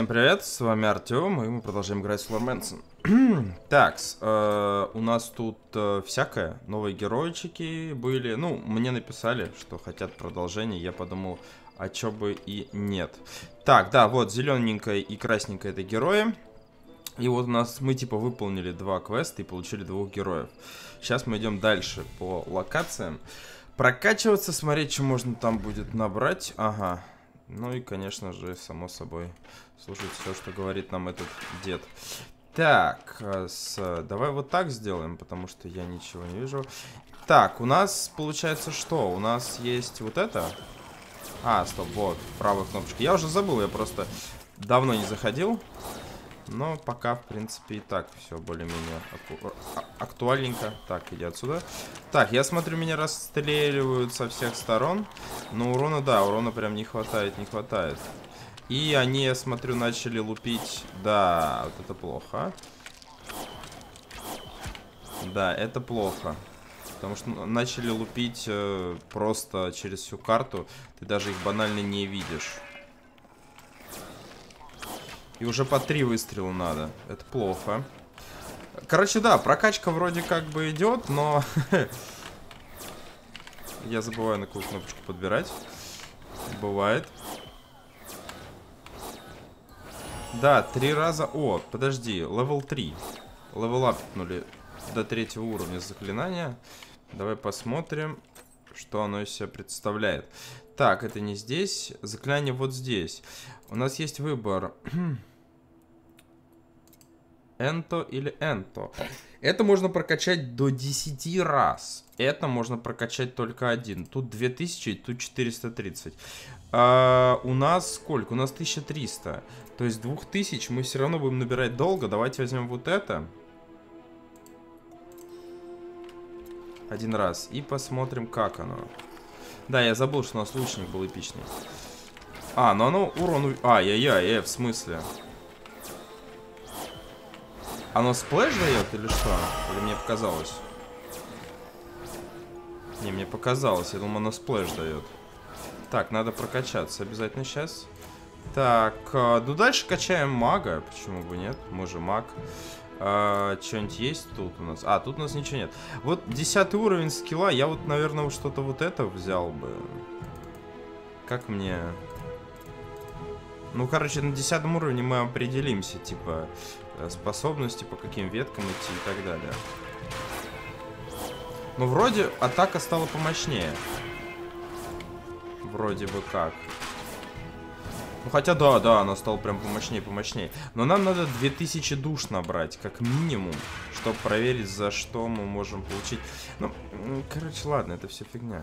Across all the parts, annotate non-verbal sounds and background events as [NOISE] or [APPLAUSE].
Всем привет, с вами Артем, и мы продолжаем играть в Флорменсон. [CLEARS THROAT] так, э, у нас тут э, всякое, новые геройчики были. Ну, мне написали, что хотят продолжение, я подумал, а чё бы и нет. Так, да, вот, зелененькая и красненькая это герои. И вот у нас, мы типа выполнили два квеста и получили двух героев. Сейчас мы идем дальше по локациям. Прокачиваться, смотреть, что можно там будет набрать. Ага, ну и, конечно же, само собой, слушать все, что говорит нам этот дед. Так, э, с... давай вот так сделаем, потому что я ничего не вижу. Так, у нас получается что? У нас есть вот это. А, стоп, вот, правая кнопочка. Я уже забыл, я просто давно не заходил. Но пока, в принципе, и так все более-менее аку а, актуальненько. Так, иди отсюда. Так, я смотрю, меня расстреливают со всех сторон. Но урона, да, урона прям не хватает, не хватает. И они, я смотрю, начали лупить... Да, вот это плохо. Да, это плохо. Потому что начали лупить э, просто через всю карту. Ты даже их банально не видишь. И уже по три выстрела надо. Это плохо. Короче, да, прокачка вроде как бы идет, но... [LAUGHS] Я забываю на какую кнопочку подбирать. Бывает. Да, три раза... О, подожди, level 3. Level up нули до третьего уровня заклинания. Давай посмотрим, что оно из себя представляет. Так, это не здесь. Заклинание вот здесь. У нас есть выбор. [CLEARS THROAT] Энто или Энто. Это можно прокачать до 10 раз. Это можно прокачать только один. Тут 2000, тут 430. А, у нас сколько? У нас 1300. То есть 2000 мы все равно будем набирать долго. Давайте возьмем вот это. Один раз. И посмотрим, как оно. Да, я забыл, что у нас лучник был эпичный. А, ну оно урон... Ай-яй-яй, э, в смысле? Оно splash дает или что? Или мне показалось? Не, мне показалось. Я думал, оно splash дает. Так, надо прокачаться обязательно сейчас. Так, э, ну дальше качаем мага. Почему бы нет? Мы же маг. А, Что-нибудь есть тут у нас? А, тут у нас ничего нет. Вот десятый уровень скилла. Я вот, наверное, что-то вот это взял бы. Как мне... Ну, короче, на десятом уровне мы определимся, типа, э, способности, по каким веткам идти и так далее. Ну, вроде атака стала помощнее. Вроде бы как. Ну, хотя, да, да, она стала прям помощнее, помощнее. Но нам надо 2000 душ набрать, как минимум, чтобы проверить, за что мы можем получить. Ну, короче, ладно, это все фигня.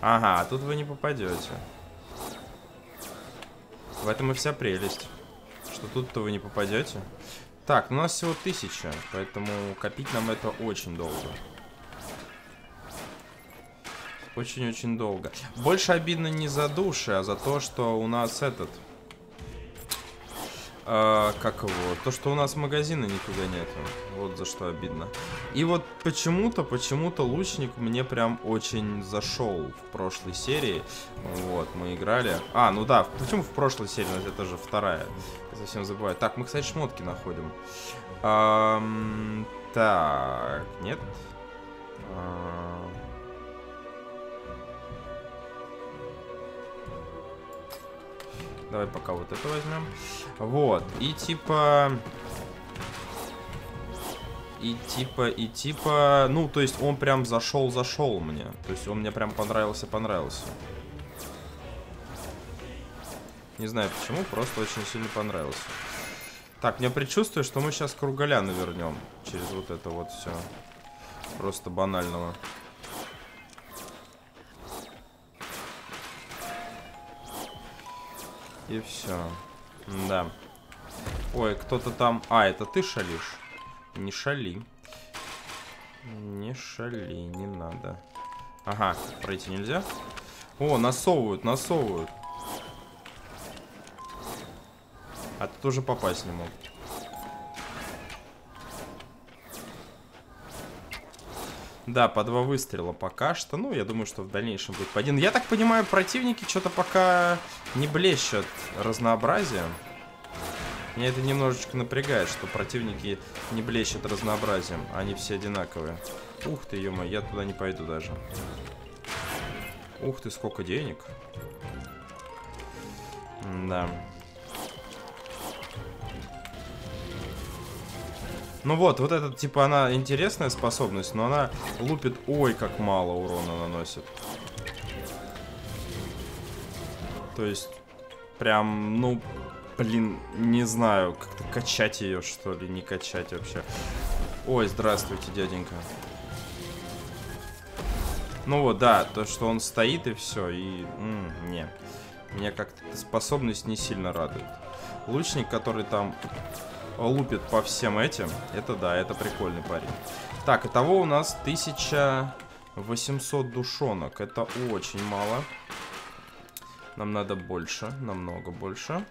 Ага, тут вы не попадете. В этом и вся прелесть. Что тут-то вы не попадете. Так, у нас всего тысяча, поэтому копить нам это очень долго. Очень-очень долго. Больше обидно не за души, а за то, что у нас этот... А, как его? То, что у нас магазина никуда нету. Вот за что обидно. И вот почему-то, почему-то лучник мне прям очень зашел в прошлой серии. Вот, мы играли. А, ну да, почему в прошлой серии? Это же вторая. Я совсем забываю. Так, мы, кстати, шмотки находим. Эм, так, нет. А... Давай пока вот это возьмем. Вот. И типа... И типа, и типа... Ну, то есть он прям зашел-зашел мне. То есть он мне прям понравился-понравился. Не знаю почему, просто очень сильно понравился. Так, мне предчувствие, что мы сейчас Кругаляна вернем. Через вот это вот все. Просто банального. И все. Да. Ой, кто-то там... А, это ты шалишь? Не шали. Не шали, не надо. Ага, пройти нельзя. О, насовывают, насовывают. А тут уже попасть не мог. Да, по два выстрела пока что. Ну, я думаю, что в дальнейшем будет по один. Я так понимаю, противники что-то пока не блещут разнообразием. Меня это немножечко напрягает, что противники не блещут разнообразием. Они все одинаковые. Ух ты, ё я туда не пойду даже. Ух ты, сколько денег. Да. Ну вот, вот это, типа, она интересная способность, но она лупит, ой, как мало урона наносит. То есть, прям, ну, блин, не знаю, как-то качать ее, что ли, не качать вообще. Ой, здравствуйте, дяденька. Ну вот, да, то, что он стоит и все, и... М -м, не. Меня как-то способность не сильно радует. Лучник, который там лупит по всем этим, это да, это прикольный парень. Так, итого у нас 1800 душонок. Это очень мало. Нам надо больше, намного больше.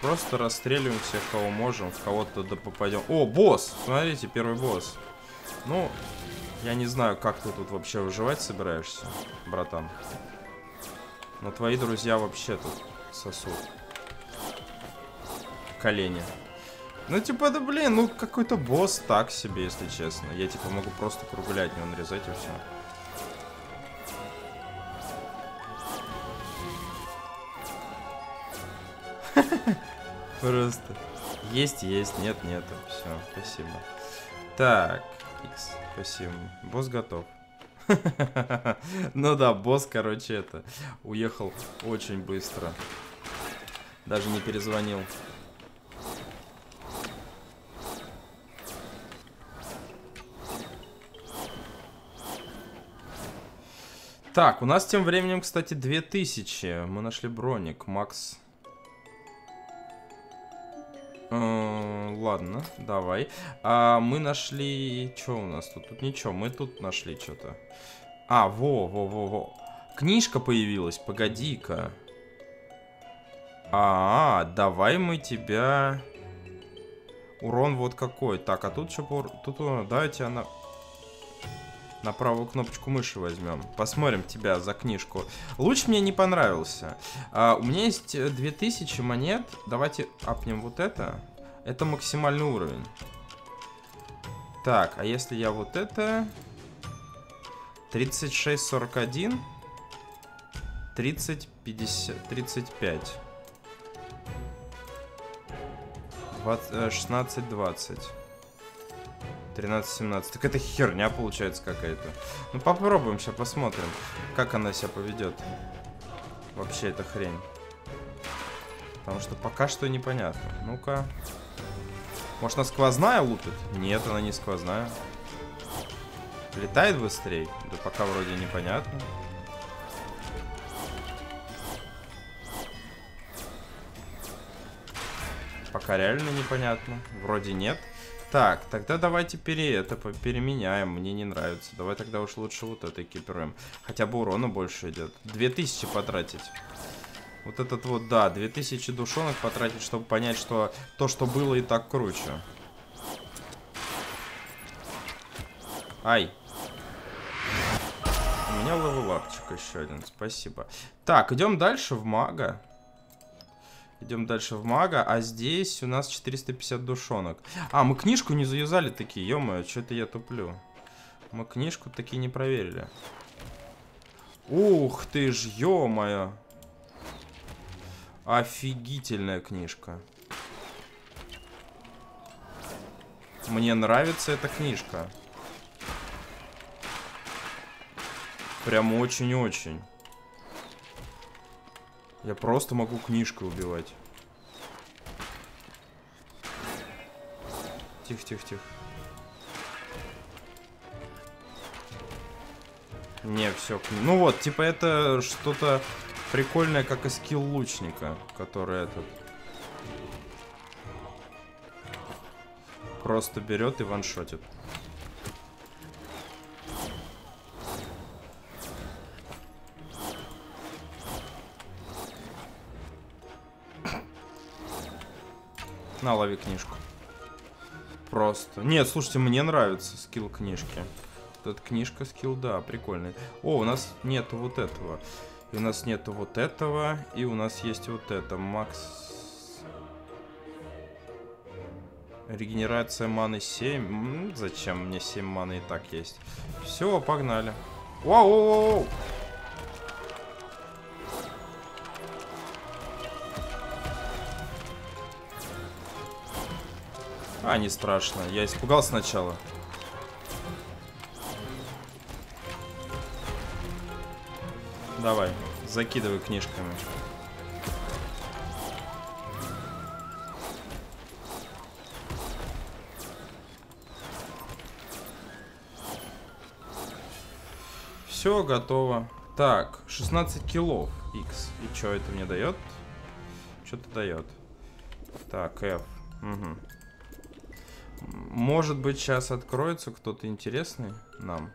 Просто расстреливаем всех, кого можем, в кого-то да попадем. О, босс! Смотрите, первый босс. Ну, я не знаю, как ты тут вообще выживать собираешься, братан. Но твои друзья вообще тут сосут. Колени. Ну, типа, да блин, ну какой-то босс так себе, если честно. Я, типа, могу просто круглять не нарезать и все. [LAUGHS] Просто. Есть, есть, нет, нету. Все, спасибо. Так, X, спасибо. Босс готов. [LAUGHS] Ну да, босс, короче, это, уехал очень быстро. Даже не перезвонил. Так, у нас тем временем, кстати, 2000. Мы нашли броник. Макс Э, ладно, давай. А, мы нашли... Что у нас тут? Тут ничего, мы тут нашли что-то. А, во, во, во, во. Книжка появилась, погоди-ка. А, -а, давай мы тебя... Урон вот какой. Так, а тут что? Тут, давайте она... На правую кнопочку мыши возьмем. Посмотрим тебя за книжку. Луч мне не понравился. А, у меня есть 2000 монет. Давайте апнем вот это. Это максимальный уровень. Так, а если я вот это... 36, 41... 30, 50, 35. 20, 16, 20. 13-17. Так это херня получается какая-то. Ну попробуем, сейчас посмотрим, как она себя поведет. Вообще эта хрень. Потому что пока что непонятно. Ну-ка. Может она сквозная лупит? Нет, она не сквозная. Летает быстрее? Да пока вроде непонятно. Пока реально непонятно. Вроде нет. Так, тогда давайте пере это переменяем. Мне не нравится. Давай тогда уж лучше вот это экипируем. Хотя бы урона больше идет. 2000 потратить. Вот этот вот, да, 2000 душонок потратить, чтобы понять, что то, что было, и так круче. Ай. У меня левелапчик еще один, спасибо. Так, идем дальше в мага. Идем дальше в мага, а здесь у нас 450 душонок. А, мы книжку не заюзали такие, ё что-то я туплю. Мы книжку такие не проверили. Ух ты ж, ё-моё. Офигительная книжка. Мне нравится эта книжка. Прям очень-очень. Я просто могу книжкой убивать. Тихо, тихо, тихо. Не, все. Ну вот, типа это что-то прикольное, как и скилл лучника, который этот... Просто берет и ваншотит. На, лови книжку. просто. Нет, слушайте, мне нравится скилл книжки. Вот эта книжка скилл, да, прикольный. О, у нас нету вот этого. И у нас нету вот этого. И у нас есть вот это. Макс... Регенерация маны 7. М -м, зачем? Мне 7 маны и так есть. Все, погнали. Вау, А, не страшно. Я испугался сначала. Давай, закидывай книжками. Все, готово. Так, 16 килов X. И что это мне дает? Что-то дает. Так, F. Угу. Может быть, сейчас откроется кто-то интересный нам.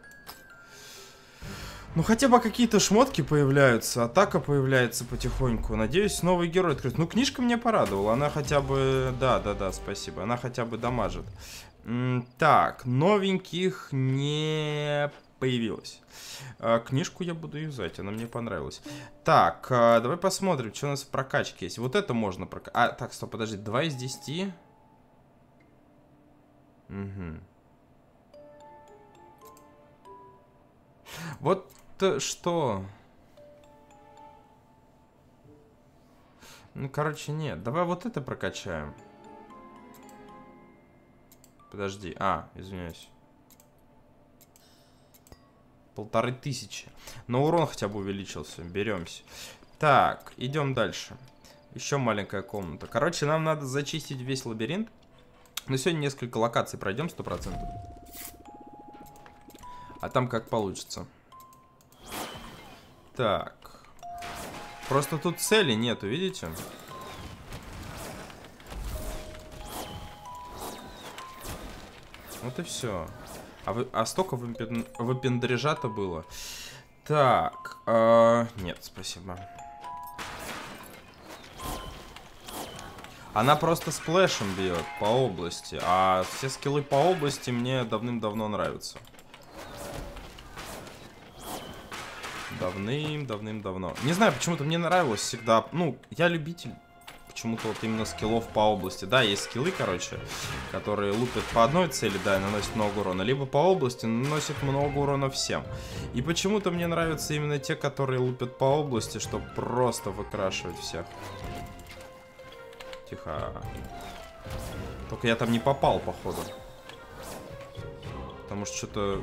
Ну, хотя бы какие-то шмотки появляются, атака появляется потихоньку. Надеюсь, новый герой открыть. Ну, книжка мне порадовала. Она хотя бы... Да, да, да, спасибо. Она хотя бы дамажит. М так, новеньких не появилось. А, книжку я буду юзать, она мне понравилась. Так, а, давай посмотрим, что у нас в прокачке есть. Вот это можно прокачать. А, так, стоп, подожди, 2 из 10. Угу. Вот что? Ну, короче, нет. Давай вот это прокачаем. Подожди. А, извиняюсь. Полторы тысячи. Но урон хотя бы увеличился. Беремся. Так, идем дальше. Еще маленькая комната. Короче, нам надо зачистить весь лабиринт. Но сегодня несколько локаций пройдем, сто процентов. А там как получится. Так. Просто тут цели нету, видите? Вот и все. А, вы, а столько выпендрежа-то было. Так. Э, нет, спасибо. Она просто сплэшем бьет по области. А все скиллы по области мне давным-давно нравятся. Давным-давным-давно. Не знаю, почему-то мне нравилось всегда. Ну, я любитель почему-то вот именно скиллов по области. Да, есть скиллы, короче, которые лупят по одной цели, да, и наносят много урона. Либо по области наносят много урона всем. И почему-то мне нравятся именно те, которые лупят по области, чтобы просто выкрашивать всех. Тихо. Только я там не попал, походу. Потому что что-то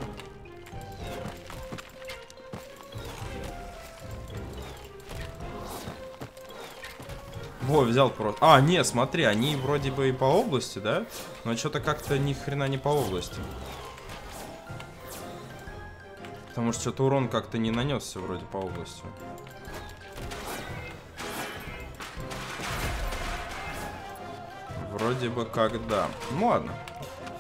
Во, взял просто. А, не, смотри, они вроде бы и по области, да? Но что-то как-то ни хрена не по области. Потому что что-то урон как-то не нанесся вроде по области. Вроде бы как да. Ну ладно.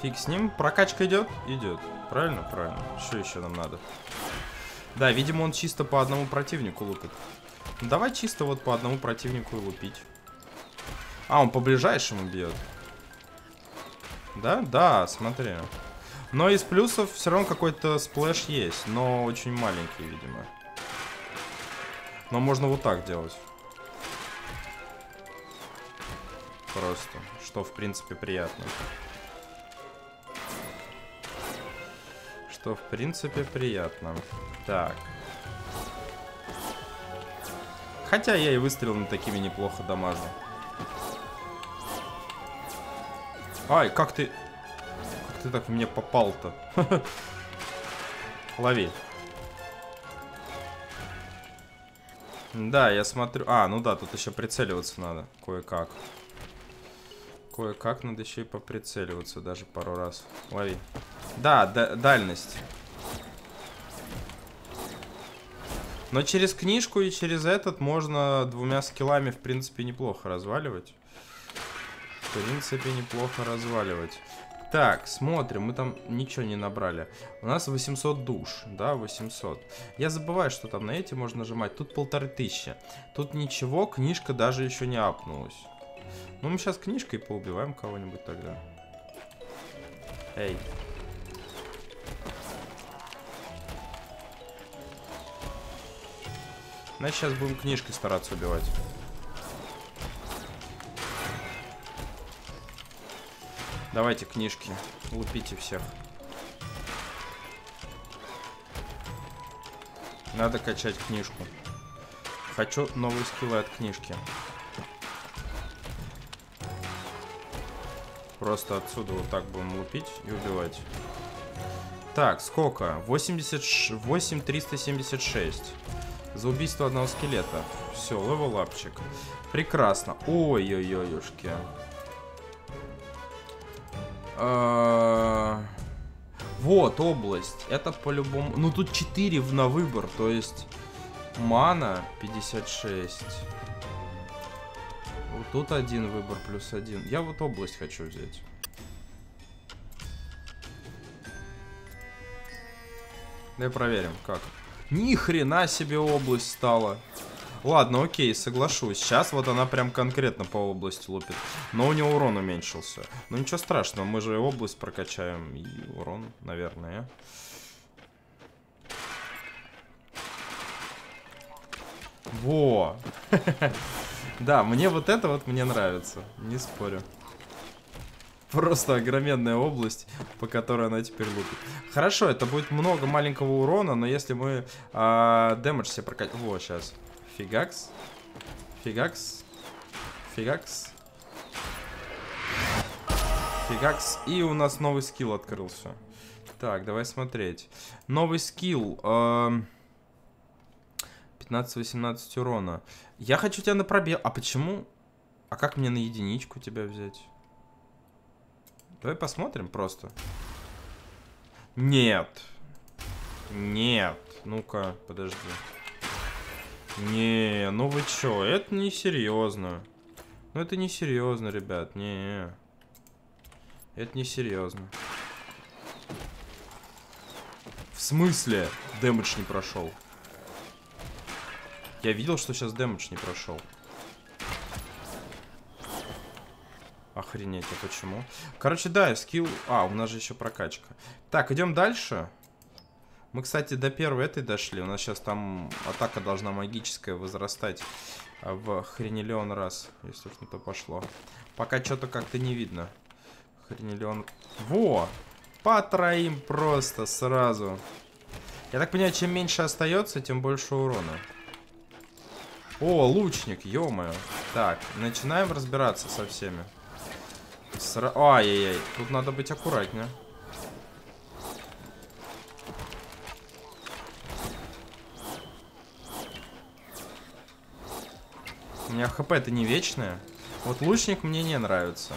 Фиг с ним. Прокачка идет? Идет. Правильно? Правильно. Что еще нам надо? Да, видимо, он чисто по одному противнику лупит. Давай чисто вот по одному противнику и лупить. А, он по ближайшему бьет. Да? Да, смотри. Но из плюсов все равно какой-то splash есть, но очень маленький, видимо. Но можно вот так делать. Просто, что в принципе приятно. Что в принципе приятно. Так. Хотя я и выстрелом такими неплохо дамажу. Ай, как ты... Как ты так в меня попал-то? [LAUGHS] Лови. Да, я смотрю... А, ну да, тут еще прицеливаться надо. Кое-как. Кое-как надо еще и поприцеливаться даже пару раз. Лови. Да, дальность. Но через книжку и через этот можно двумя скиллами, в принципе, неплохо разваливать в принципе, неплохо разваливать. Так, смотрим, мы там ничего не набрали. У нас 800 душ, да, 800. Я забываю, что там на эти можно нажимать. Тут полторы тысячи. Тут ничего, книжка даже еще не апнулась. Ну, мы сейчас книжкой поубиваем кого-нибудь тогда. Эй. Значит, сейчас будем книжкой стараться убивать. Давайте книжки. Лупите всех. Надо качать книжку. Хочу новые скиллы от книжки. Просто отсюда вот так будем лупить и убивать. Так, сколько? 88 376. За убийство одного скелета. Все, level up чик. Прекрасно. Ой-ой-ой-ушки. А, вот, область. Это по-любому... Ну, тут 4 на выбор, то есть... Мана 56. Вот тут один выбор плюс один. Я вот область хочу взять. Давай проверим, как. Ни хрена себе область стала. Ладно, окей, соглашусь. Сейчас вот она прям конкретно по области лупит. Но у него урон уменьшился. Ну ничего страшного, мы же область прокачаем. И урон, наверное. Во! [LAUGHS] Да, мне вот это вот мне нравится. Не спорю. Просто огроменная область, по которой она теперь лупит. Хорошо, это будет много маленького урона, но если мы а, дэмэдж себе прокатим... Во, сейчас. Фигакс. Фигакс. Фигакс. Фигакс. И у нас новый скилл открылся. Так, давай смотреть. Новый скилл. Э 15-18 урона. Я хочу тебя на пробел. А почему? А как мне на единичку тебя взять? Давай посмотрим просто. Нет. Нет. Ну-ка, подожди. Не, ну вы чё, это не серьезно. Ну это не серьезно, ребят, не. Это не серьезно. В смысле? Дэмэдж не прошел. Я видел, что сейчас дэмэдж не прошел. Охренеть, а почему? Короче, да, скилл... А, у нас же еще прокачка. Так, идем дальше. Мы, кстати, до первой этой дошли. У нас сейчас там атака должна магическая возрастать в хренелион раз, если уж не то пошло. Пока что-то как-то не видно. Хренелион... Во! По троим просто сразу. Я так понимаю, чем меньше остается, тем больше урона. О, лучник, ё -моё. Так, начинаем разбираться со всеми. Сра... Ай-яй-яй, тут надо быть аккуратнее. У меня хп это не вечное. Вот лучник мне не нравится.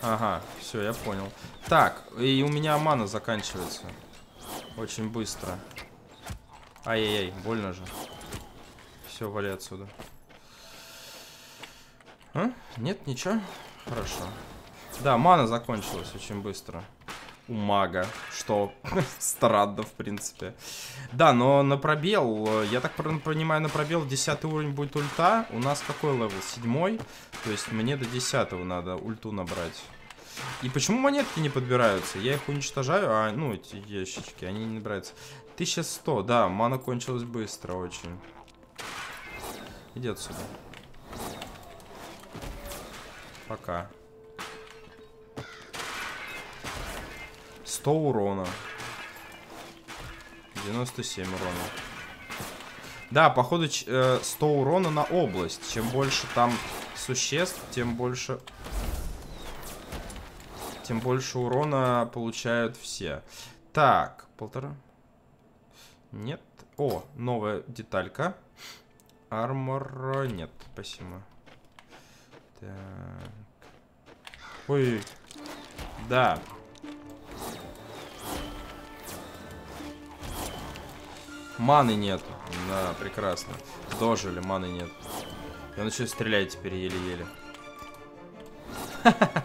Ага, все, я понял. Так, и у меня мана заканчивается. Очень быстро. Ай-яй-яй, больно же. Все, вали отсюда. А? Нет, ничего? Хорошо. Да, мана закончилась очень быстро. У мага, что [LAUGHS] странно, в принципе. Да, но на пробел, я так понимаю, на пробел 10 уровень будет ульта. У нас какой level? Седьмой. То есть мне до 10 надо ульту набрать. И почему монетки не подбираются? Я их уничтожаю, а, ну, эти ящички, они не набираются. 1100, да, мана кончилась быстро очень. Иди отсюда. Пока. 100 урона. 97 урона. Да, походу 100 э, урона на область. Чем больше там существ, тем больше... Тем больше урона получают все. Так, полтора... Нет. О, новая деталька. Армор нет, спасибо. Так. Ой. Да. Маны нет. Да, прекрасно. Дожили, маны нет. Я начну стрелять теперь еле-еле. [LAUGHS]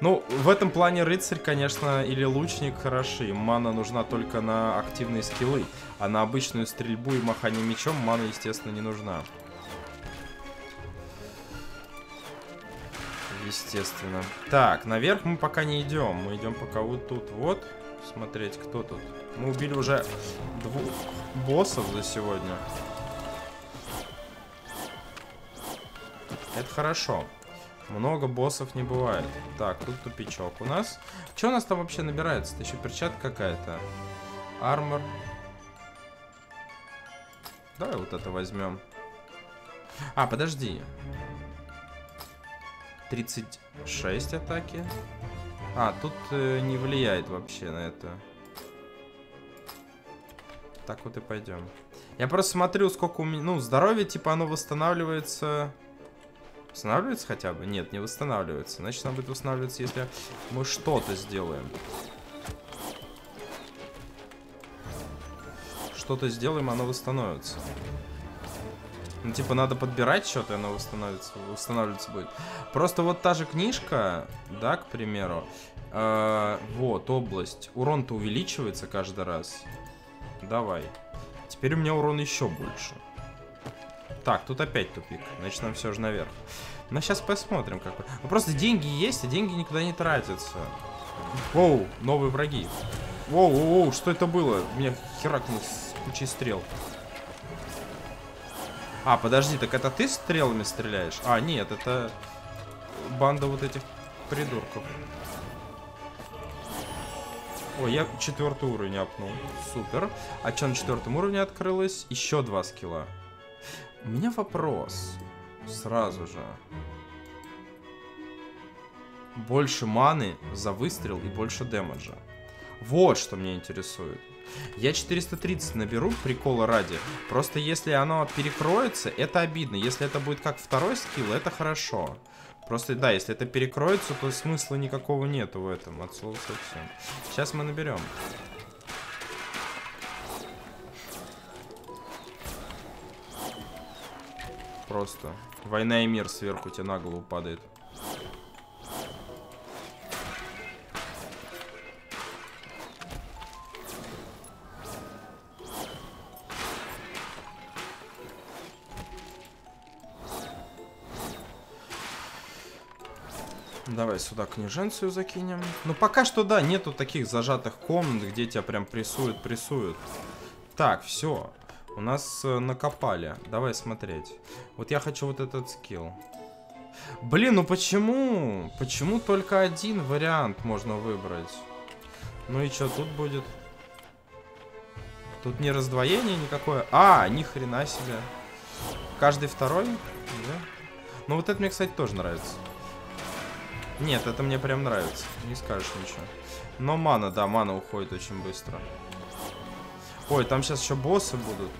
Ну, в этом плане рыцарь, конечно, или лучник хороши. Мана нужна только на активные скиллы. А на обычную стрельбу и махание мечом мана, естественно, не нужна. Естественно. Так, наверх мы пока не идем. Мы идем пока вот тут вот. Смотреть, кто тут. Мы убили уже двух боссов за сегодня. Это хорошо. Много боссов не бывает. Так, тут тупичок у нас. Что у нас там вообще набирается? Это еще перчатка какая-то. Армор. Давай вот это возьмем. А, подожди. 36 атаки. А, тут э, не влияет вообще на это. Так вот и пойдем. Я просто смотрю, сколько у меня... Ну, здоровье, типа, оно восстанавливается... Восстанавливается хотя бы? Нет, не восстанавливается. Значит, оно будет восстанавливаться, если мы что-то сделаем. Что-то сделаем, оно восстановится. Ну, типа, надо подбирать что-то, оно восстановится, восстанавливаться будет. Просто вот та же книжка, да, к примеру. Э, вот, область. Урон-то увеличивается каждый раз. Давай. Теперь у меня урон еще больше. Так, тут опять тупик. Значит, нам все же наверх. Но сейчас посмотрим, как... Ну, просто деньги есть, а деньги никуда не тратятся. Воу, новые враги. Воу, воу, воу, что это было? Меня херакнул с кучей стрел. А, подожди, так это ты стрелами стреляешь? А, нет, это банда вот этих придурков. Ой, я четвертый уровень апнул. Супер. А что на четвертом уровне открылось? Еще два скилла. У меня вопрос. Сразу же. Больше маны за выстрел и больше дэмэджа. Вот что меня интересует. Я 430 наберу, прикола ради. Просто если оно перекроется, это обидно. Если это будет как второй скилл, это хорошо. Просто, да, если это перекроется, то смысла никакого нету в этом, от слова совсем. Сейчас мы наберем. Просто. Война и мир сверху тебе на голову падает. Давай сюда княженцию закинем. Ну, пока что, да, нету таких зажатых комнат, где тебя прям прессуют, прессуют. Так, все. У нас э, накопали. Давай смотреть. Вот я хочу вот этот скилл. Блин, ну почему? Почему только один вариант можно выбрать? Ну и что тут будет? Тут не раздвоение никакое. А, ни хрена себе. Каждый второй? Да? Ну вот это мне, кстати, тоже нравится. Нет, это мне прям нравится. Не скажешь ничего. Но мана, да, мана уходит очень быстро. Ой, там сейчас еще боссы будут.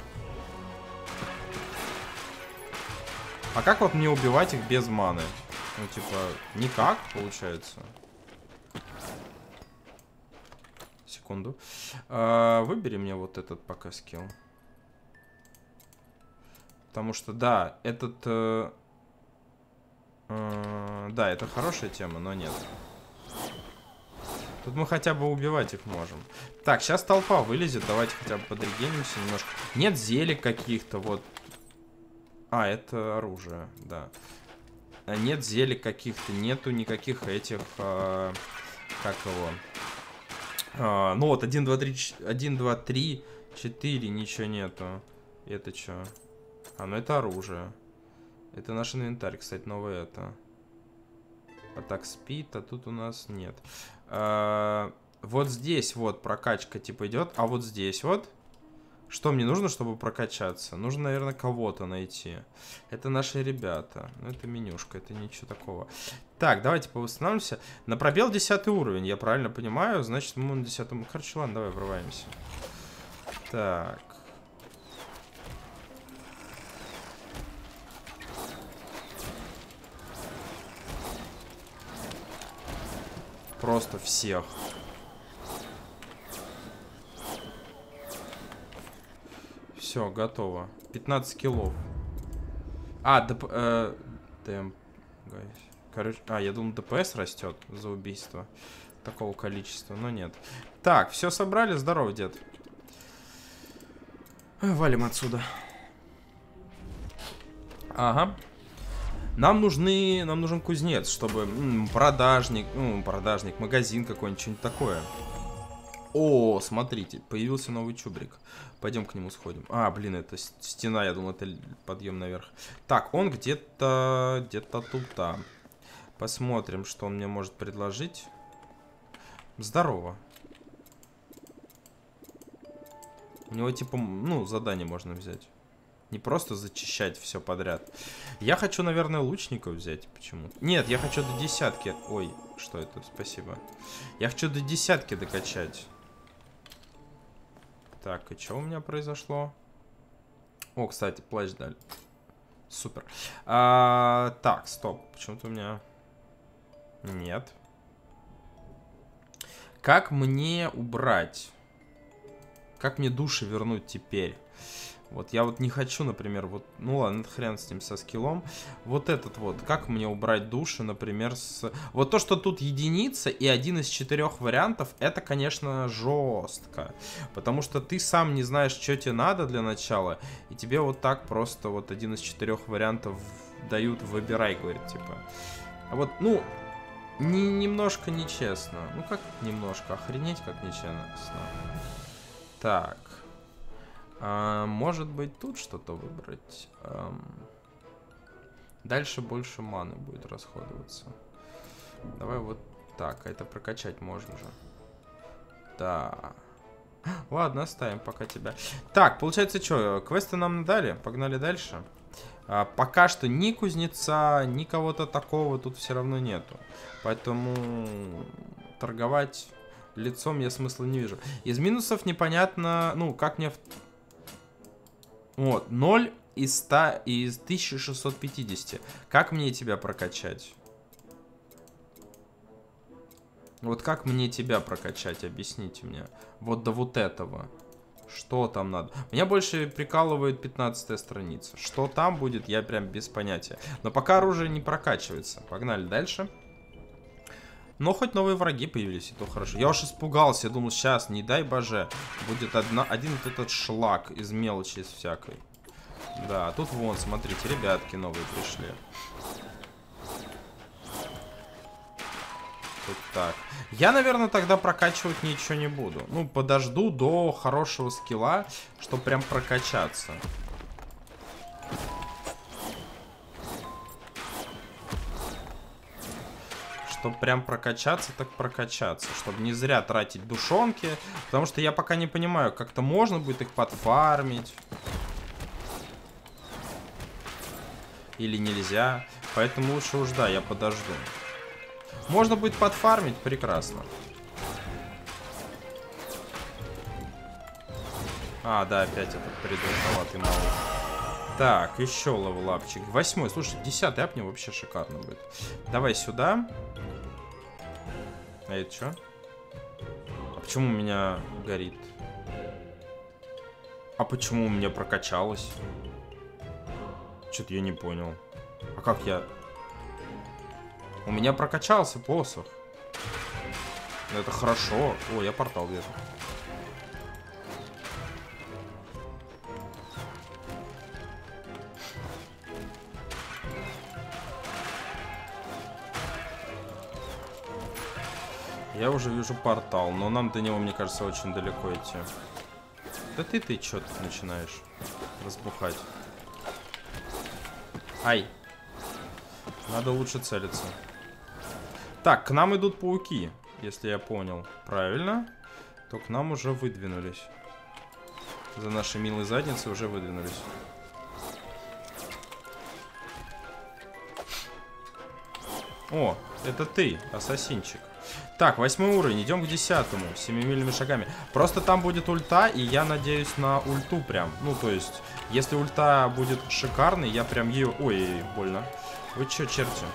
А как вот мне убивать их без маны? Ну, типа, никак, получается. Секунду. А, выбери мне вот этот пока скилл. Потому что, да, этот... Э Э, да, это хорошая тема, но нет. Тут мы хотя бы убивать их можем. Так, сейчас толпа вылезет. Давайте хотя бы подрегенимся немножко. Нет зелек каких-то, вот. А, это оружие, да. А нет зелек каких-то, нету никаких этих... А, как его? А, ну вот, 1, 2, 3, 1, 2, 3, 4, ничего нету. Это что? А, ну это оружие. Это наш инвентарь, кстати, новое это. А так спит, а тут у нас нет. А, вот здесь вот прокачка типа идет, а вот здесь вот. Что мне нужно, чтобы прокачаться? Нужно, наверное, кого-то найти. Это наши ребята. Ну, это менюшка, это ничего такого. Так, давайте повосстанавливаемся. На пробел 10 уровень, я правильно понимаю. Значит, мы на 10... Короче, ладно, давай врываемся. Так. Просто всех. Все, готово. 15 килов. А, дп... Э, дэм... Короче, а, я думал, ДПС растет за убийство такого количества, но нет. Так, все собрали, здорово, дед. Валим отсюда. Ага. Нам нужны, нам нужен кузнец, чтобы м, продажник, ну, продажник, магазин какой-нибудь, что-нибудь такое. О, смотрите, появился новый чубрик. Пойдем к нему сходим. А, блин, это стена, я думал, это подъем наверх. Так, он где-то, где-то тут, да. Посмотрим, что он мне может предложить. Здорово. У него, типа, ну, задание можно взять. Не просто зачищать все подряд. Я хочу, наверное, лучников взять почему -то. Нет, я хочу до десятки. Ой, что это? Спасибо. Я хочу до десятки докачать. Так, и что у меня произошло? О, кстати, плащ дали. Супер. А, так, стоп. Почему-то у меня... Нет. Как мне убрать? Как мне души вернуть теперь? Вот я вот не хочу, например, вот, ну ладно, хрен с ним со скиллом. Вот этот вот, как мне убрать души, например, с... Вот то, что тут единица и один из четырех вариантов, это, конечно, жестко. Потому что ты сам не знаешь, что тебе надо для начала, и тебе вот так просто вот один из четырех вариантов дают, выбирай, говорит, типа. А вот, ну, не, немножко нечестно. Ну, как немножко? Охренеть, как нечестно. Так. А, может быть, тут что-то выбрать. Эм, дальше больше маны будет расходоваться. Давай вот так. А это прокачать можно же. Да. [GASPS] Ладно, оставим пока тебя. Так, получается, что, квесты нам дали? Погнали дальше. А, пока что ни кузнеца, ни кого-то такого тут все равно нету. Поэтому торговать лицом я смысла не вижу. Из минусов непонятно, ну, как мне вот, 0 из 100, из 1650. Как мне тебя прокачать? Вот как мне тебя прокачать, объясните мне. Вот до вот этого. Что там надо? Меня больше прикалывает 15 страница. Что там будет, я прям без понятия. Но пока оружие не прокачивается. Погнали дальше. Но хоть новые враги появились, и то хорошо. Я уж испугался, я думал, сейчас, не дай боже, будет одна, один вот этот шлак из мелочи, из всякой. Да, тут вон, смотрите, ребятки новые пришли. Тут так. Я, наверное, тогда прокачивать ничего не буду. Ну, подожду до хорошего скилла, чтобы прям прокачаться. Чтобы прям прокачаться, так прокачаться. Чтобы не зря тратить душонки. Потому что я пока не понимаю, как-то можно будет их подфармить. Или нельзя. Поэтому лучше уж да, я подожду. Можно будет подфармить, прекрасно. А, да, опять этот придурковатый малый. Так, еще левелапчик. Восьмой. Слушай, десятый ап мне вообще шикарно будет. Давай сюда. А это что? А почему у меня горит? А почему у меня прокачалось? Что-то я не понял. А как я... У меня прокачался посох. Это хорошо. О, я портал вижу. Я уже вижу портал, но нам до него, мне кажется, очень далеко идти. Да ты ты что тут начинаешь разбухать? Ай. Надо лучше целиться. Так, к нам идут пауки, если я понял. Правильно? То к нам уже выдвинулись. За наши милые задницы уже выдвинулись. О, это ты, ассасинчик. Так, восьмой уровень, идем к десятому, семимильными шагами. Просто там будет ульта, и я надеюсь на ульту прям. Ну, то есть, если ульта будет шикарной, я прям ее... Ой, больно. Вы чё, черти?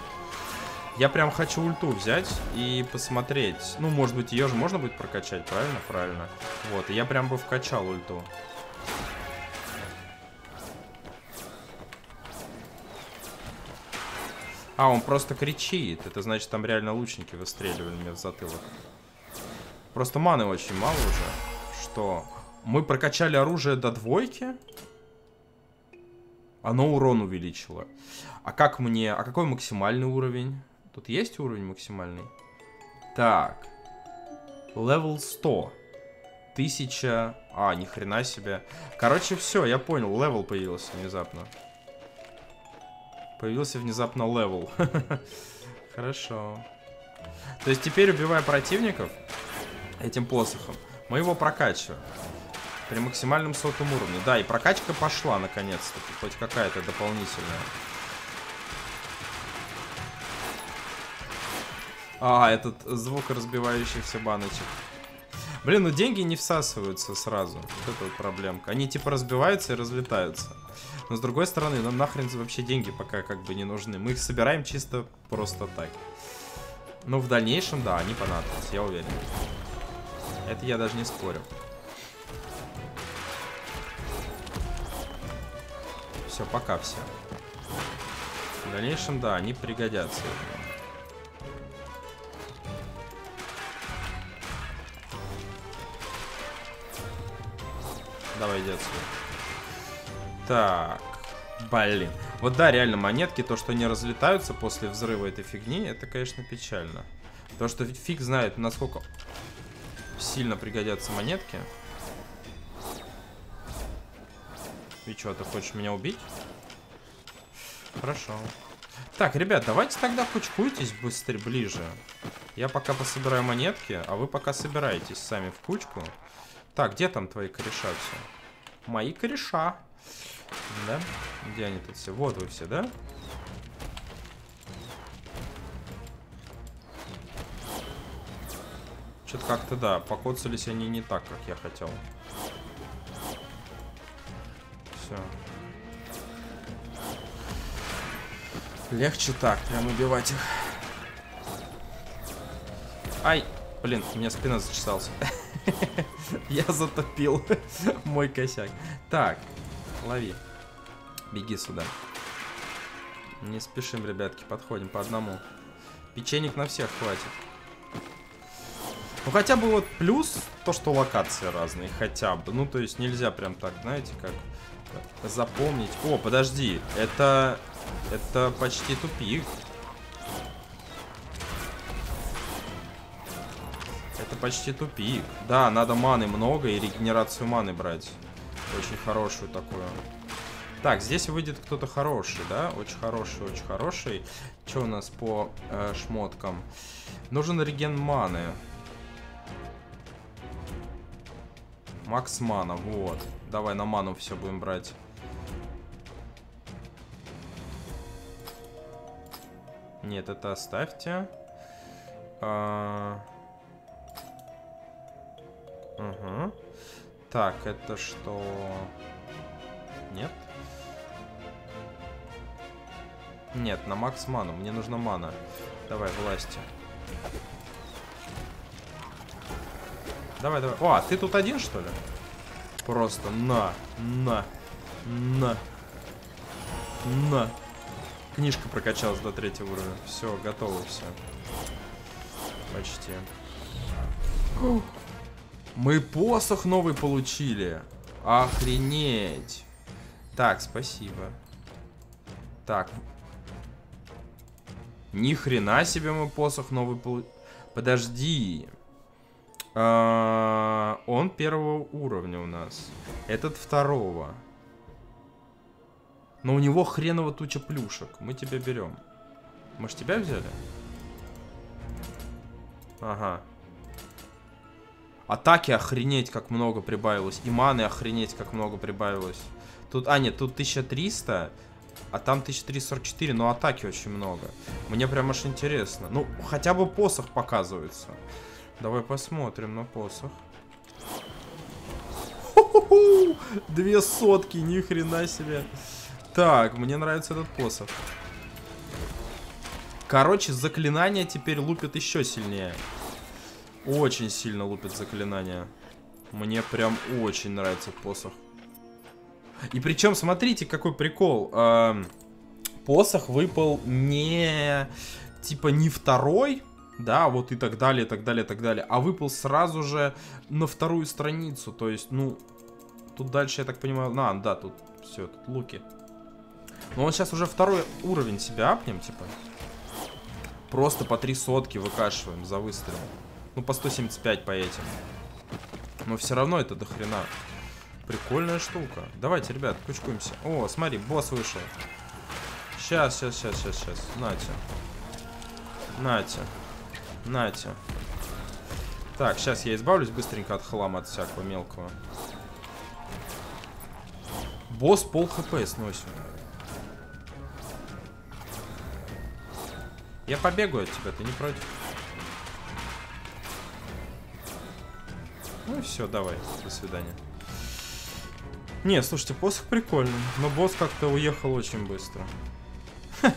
Я прям хочу ульту взять и посмотреть. Ну, может быть, ее же можно будет прокачать, правильно? Правильно. Вот, и я прям бы вкачал ульту. А, он просто кричит. Это значит, там реально лучники выстреливали мне в затылок. Просто маны очень мало уже. Что? Мы прокачали оружие до двойки? Оно урон увеличило. А как мне... А какой максимальный уровень? Тут есть уровень максимальный? Так. Левел 100. Тысяча... А, ни хрена себе. Короче, все, я понял. Левел появился внезапно. Появился внезапно level. [LAUGHS] Хорошо. То есть теперь, убивая противников этим посохом, мы его прокачиваем. При максимальном сотом уровне. Да, и прокачка пошла наконец-таки. Хоть какая-то дополнительная. А, этот звук разбивающихся баночек. Блин, ну деньги не всасываются сразу. Вот это вот проблемка. Они типа разбиваются и разлетаются. Но с другой стороны, нам нахрен вообще деньги пока как бы не нужны. Мы их собираем чисто просто так. Но в дальнейшем, да, они понадобятся, я уверен. Это я даже не спорю. Все, пока все. В дальнейшем, да, они пригодятся. Давай, иди отсюда. Так. Блин. Вот да, реально, монетки, то, что они разлетаются после взрыва этой фигни, это, конечно, печально. То, что фиг знает, насколько сильно пригодятся монетки. И что, ты хочешь меня убить? Хорошо. Так, ребят, давайте тогда кучкуйтесь быстрее, ближе. Я пока пособираю монетки, а вы пока собираетесь сами в кучку. Так, где там твои кореша все? Мои кореша. Да? Где они тут все? Вот вы все, да? Что-то как-то, да, покоцались они не так, как я хотел. Все. Легче так, прям убивать их. Ай! Блин, у меня спина зачесался. [LAUGHS] Я затопил [LAUGHS] мой косяк. Так, лови. Беги сюда. Не спешим, ребятки, подходим по одному. Печенек на всех хватит. Ну, хотя бы вот плюс то, что локации разные, хотя бы. Ну, то есть нельзя прям так, знаете, как запомнить. О, подожди, это... Это почти тупик. Это почти тупик. Да, надо маны много и регенерацию маны брать. Очень хорошую такую. Так, здесь выйдет кто-то хороший, да? Очень хороший, очень хороший. Что у нас по э, шмоткам? Нужен реген маны. Макс мана, вот. Давай на ману все будем брать. Нет, это оставьте. А... Угу. Так, это что? Нет? Нет, на макс ману. Мне нужна мана. Давай, власти. Давай, давай. О, а ты тут один, что ли? Просто на, на, на, на. Книжка прокачалась до третьего уровня. Все, готово все. Почти. Мы посох новый получили. Охренеть. Так, спасибо. Так. Ни хрена себе мы посох новый получили. Подожди. А -а -а он первого уровня у нас. Этот второго. Но у него хреново туча плюшек. Мы тебя берем. Может, тебя взяли? Ага. Атаки охренеть как много прибавилось. И маны охренеть как много прибавилось. Тут, а нет, тут 1300, а там 1344, но атаки очень много. Мне прям аж интересно. Ну, хотя бы посох показывается. Давай посмотрим на посох. Две сотки, ни хрена себе. Так, мне нравится этот посох. Короче, заклинания теперь лупят еще сильнее. Очень сильно лупит заклинания. Мне прям очень нравится посох. И причем, смотрите, какой прикол. Эм, посох выпал не... Типа не второй, да, вот и так далее, так далее, так далее. А выпал сразу же на вторую страницу. То есть, ну, тут дальше, я так понимаю... На, да, тут все, тут луки. Но он сейчас уже второй уровень себя апнем, типа. Просто по три сотки выкашиваем за выстрел. Ну, по 175 по этим. Но все равно это дохрена. Прикольная штука. Давайте, ребят, кучкуемся. О, смотри, босс вышел. Сейчас, сейчас, сейчас, сейчас, сейчас. Нате. Нате. Нате. Так, сейчас я избавлюсь быстренько от хлама, от всякого мелкого. Босс пол хп сносит. Я побегаю от тебя, ты не против? Ну и все, давай, до свидания. Не, слушайте, посох прикольный, но босс как-то уехал очень быстро. [LAUGHS]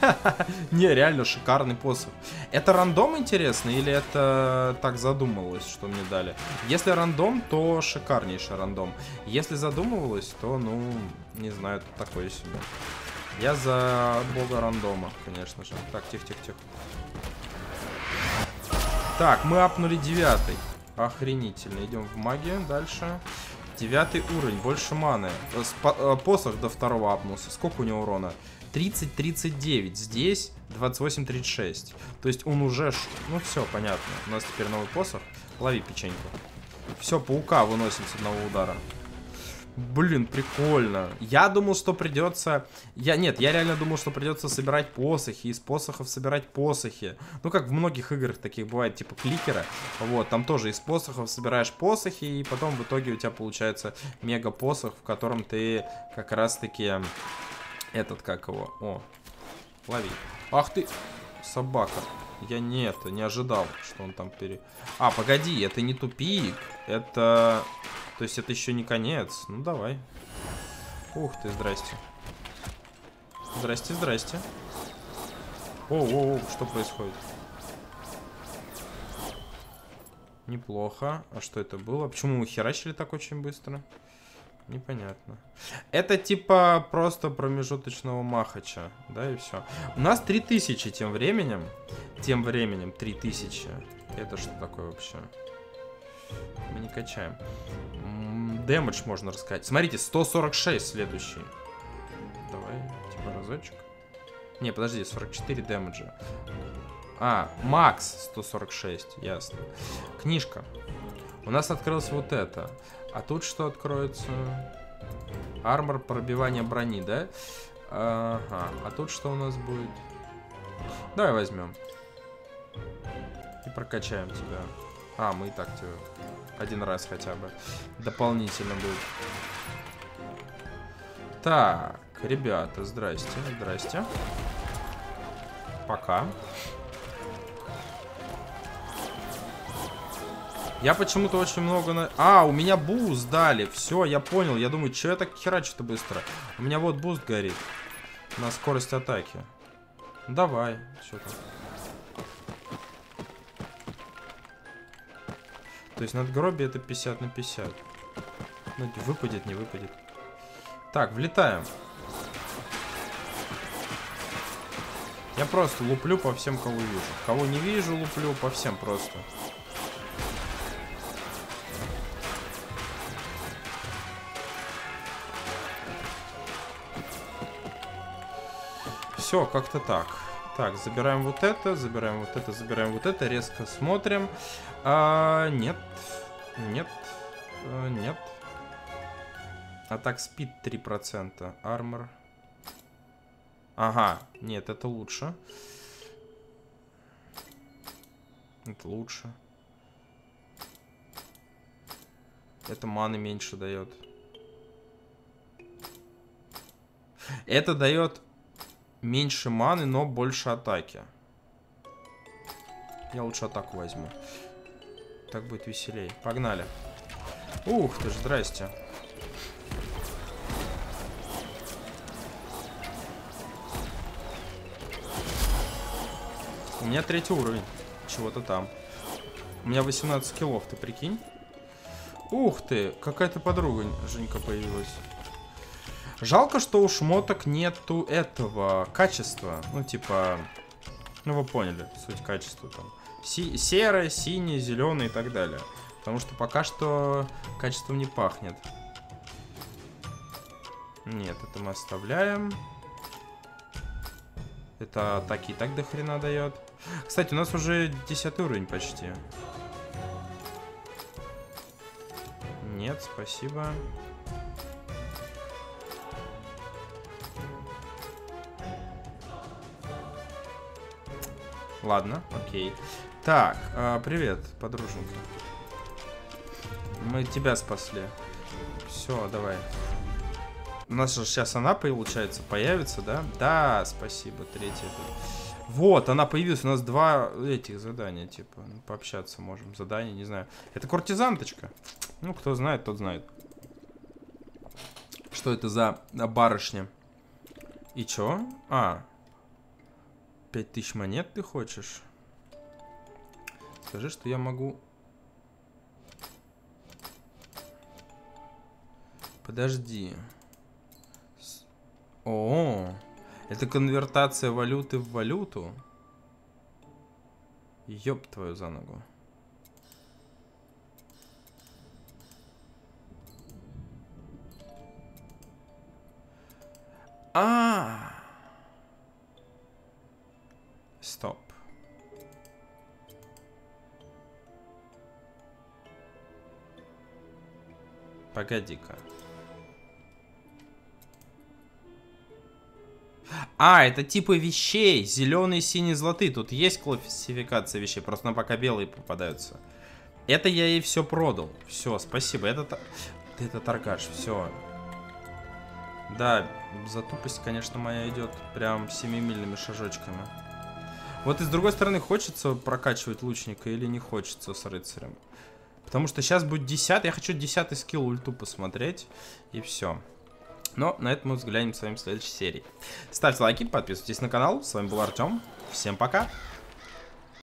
Не, реально шикарный посох. Это рандом интересно или это так задумывалось, что мне дали? Если рандом, то шикарнейший рандом. Если задумывалось, то, ну, не знаю, это такое себе. Я за бога рандома, конечно же. Так, тихо-тихо-тихо. Так, мы апнули девятый. Охренительно. Идем в магию дальше. Девятый уровень, больше маны. Э, посох до второго апнулся. Сколько у него урона? 30-39. Здесь 28-36. То есть он уже... Ну все, понятно. У нас теперь новый посох. Лови печеньку. Все, паука выносим с одного удара. Блин, прикольно. Я думал, что придется... Я Нет, я реально думал, что придется собирать посохи, из посохов собирать посохи. Ну, как в многих играх таких бывает, типа кликера. Вот, там тоже из посохов собираешь посохи, и потом в итоге у тебя получается мега-посох, в котором ты как раз-таки... Этот, как его? О, лови. Ах ты, собака. Я не это, не ожидал, что он там пере... А, погоди, это не тупик. Это... То есть это еще не конец. Ну, давай. Ух ты, здрасте. Здрасте, здрасте. О, о, о, что происходит? Неплохо. А что это было? Почему мы херачили так очень быстро? Непонятно. Это типа просто промежуточного махача, да, и все. У нас 3000 тем временем. Тем временем 3000. Это что такое вообще? Мы не качаем. Дэмэдж можно рассказать. Смотрите, 146 следующий. Давай, типа разочек. Не, подожди, 44 дэмэджа. А, макс 146, ясно. Книжка. У нас открылось вот это. А тут что откроется? Армор пробивания брони, да? Ага. А тут что у нас будет? Давай возьмем. И прокачаем тебя. А, мы и так тебя один раз хотя бы. Дополнительно будет. Так, ребята, здрасте, здрасте. Пока. Я почему-то очень много на... А, у меня boost дали. Все, я понял. Я думаю, что я так херачу-то быстро? У меня вот boost горит. На скорость атаки. Давай. Что там? То есть надгробие это 50 на 50. Ну, выпадет, не выпадет. Так, влетаем. Я просто луплю по всем, кого вижу. Кого не вижу, луплю по всем просто. Все, как-то так. Так, забираем вот это, забираем вот это, забираем вот это, резко смотрим. А, нет, нет, а, нет. Атак спид 3%, армор. Ага, нет, это лучше. Это лучше. Это маны меньше дает. Это дает меньше маны, но больше атаки. Я лучше атаку возьму. Так будет веселей. Погнали. Ух ты ж, здрасте. У меня третий уровень. Чего-то там. У меня 18 килов, ты прикинь? Ух ты, какая-то подруга, Женька, появилась. Жалко, что у шмоток нету этого качества. Ну, типа... Ну, вы поняли, суть качества там. Си серое, синее, зеленое и так далее. Потому что пока что качеством не пахнет. Нет, это мы оставляем. Это атаки и так до хрена дает. Кстати, у нас уже 10 уровень почти. Нет, спасибо. Ладно, окей. Так, э, привет, подруженька. Мы тебя спасли. Все, давай. У нас же сейчас она, получается, появится, да? Да, спасибо, третья. Вот, она появилась. У нас два этих задания, типа. Ну, пообщаться можем. Задание, не знаю. Это куртизанточка. Ну, кто знает, тот знает. Что это за барышня? И чё? А, Пять тысяч монет ты хочешь? Скажи, что я могу... Подожди. С... О, это конвертация валюты в валюту? Ёб твою за ногу. А, -а, -а. Погоди-ка. А, это типы вещей. Зеленые, синие, золотые. Тут есть классификация вещей. Просто нам пока белые попадаются. Это я ей все продал. Все, спасибо. Это, это торгаш. Все. Да, за тупость, конечно, моя идет прям семимильными шажочками. Вот и с другой стороны, хочется прокачивать лучника или не хочется с рыцарем? Потому что сейчас будет 10 я хочу 10 скилл ульту посмотреть, и все. Но на это мы взглянем с вами в следующей серии. Ставьте лайки, подписывайтесь на канал. С вами был Артем. Всем пока!